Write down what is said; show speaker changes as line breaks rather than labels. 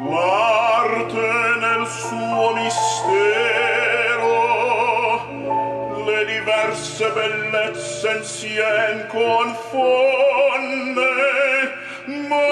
Marte nel suo mistero le diverse bellezze insien confonde, ma